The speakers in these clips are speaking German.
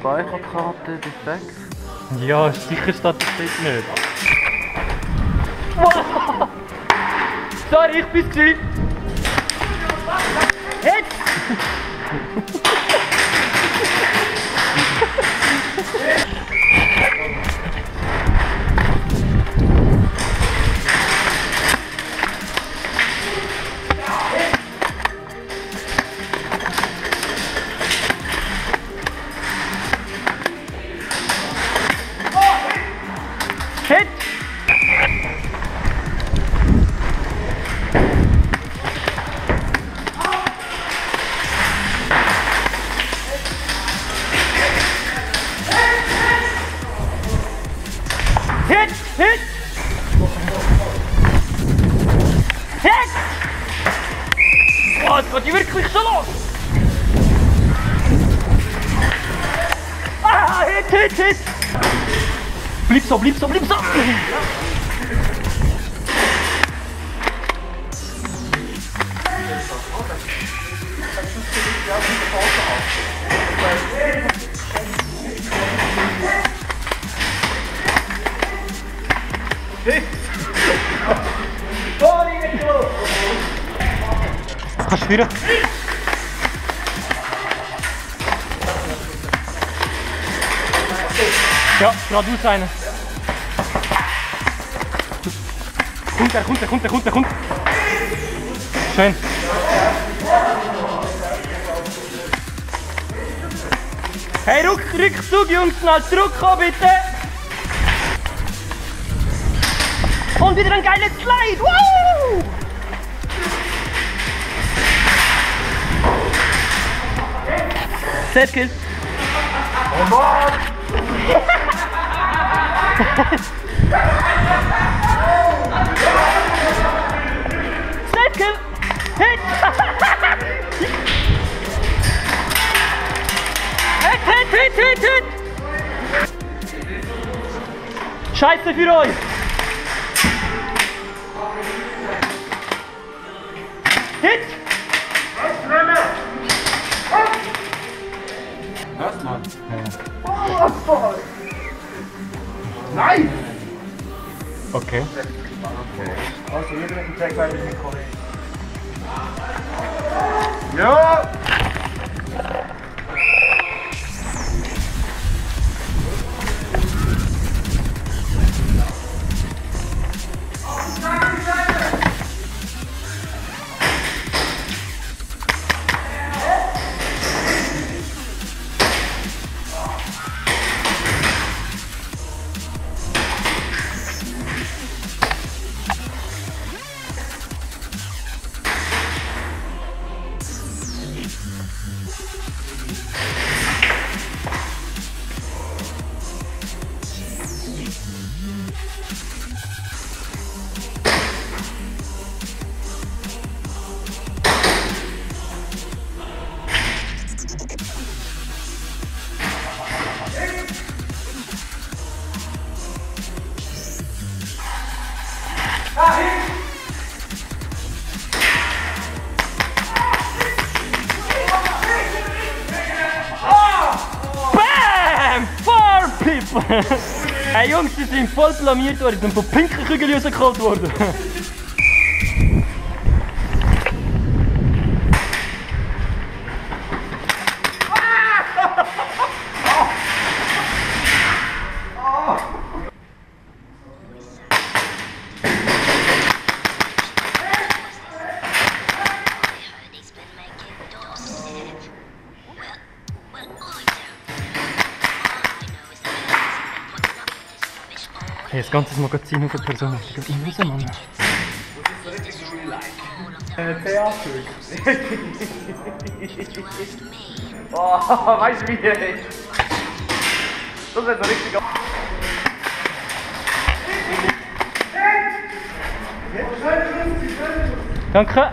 Speicherkarte defekt. Ja, sicher steht das dort nicht. Sorry, ich bin's gewesen. Es geht wirklich schon los! Ah, hit, hit, hit! Bleib so, bleib so, bleib so! Kannst du wieder? Ja, geradeaus einen. Kommt er, kommt er, kommt er, kommt er, kommt. Schön. Hey, Rück, Rückzug, Jungs, schnell zurückkommen, bitte. Und wieder ein geiles Slide. Woo! Set kill. Set kill. Hit. hit, hit, hit, hit, hit. Scheiße für euch. Hit. Okay. Okay. Also, you're going to take by the your college. Yup! Hey Jungs, die sind voll blamiert worden, sind von pinken Kügeln rausgeholt worden. Hey, das ganze Magazin auf eine Person. Ich geh immer raus, Mann. Theater. oh, weißt du wie ist? Das ist so richtig. Danke.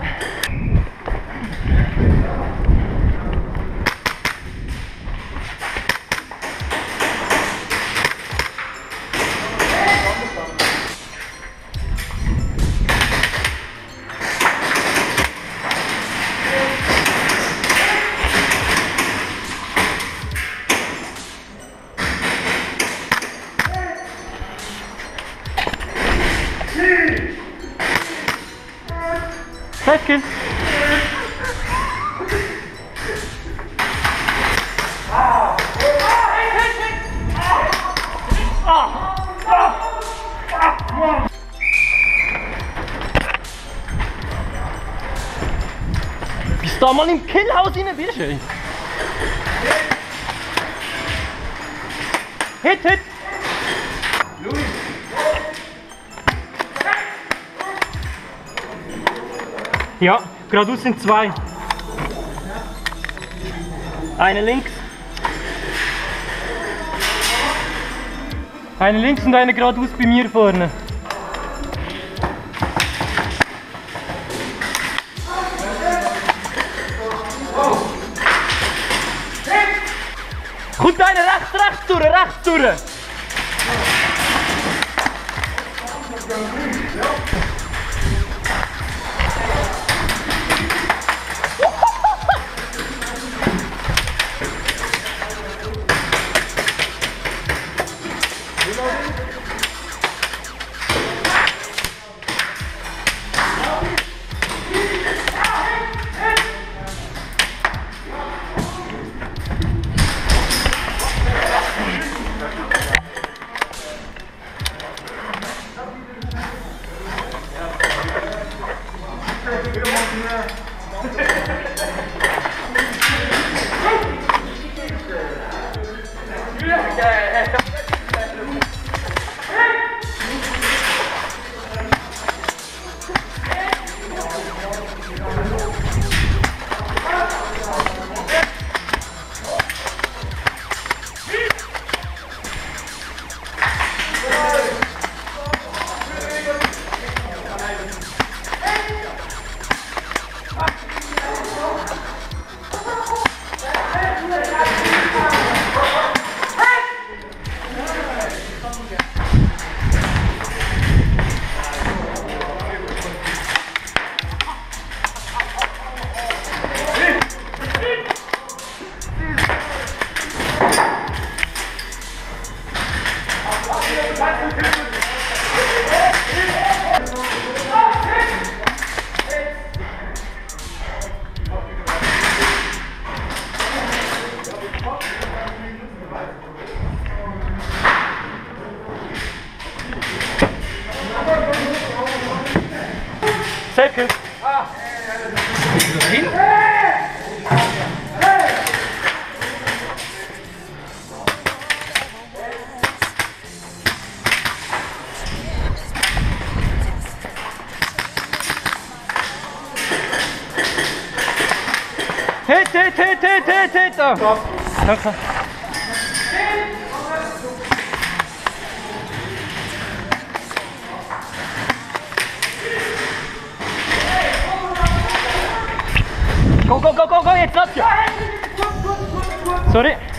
Skills. Bist da mal im Killhaus rein, bitte schön. Hit, hit. Ja, geradeaus sind zwei. Eine links. Eine links und eine geradeaus bei mir vorne. Kommt einer rechts, rechts durch, rechts durch. Safe kill. Hit, hit, hit, hit, hit, hit! Oh. Danke. Go, ここここここここここここここ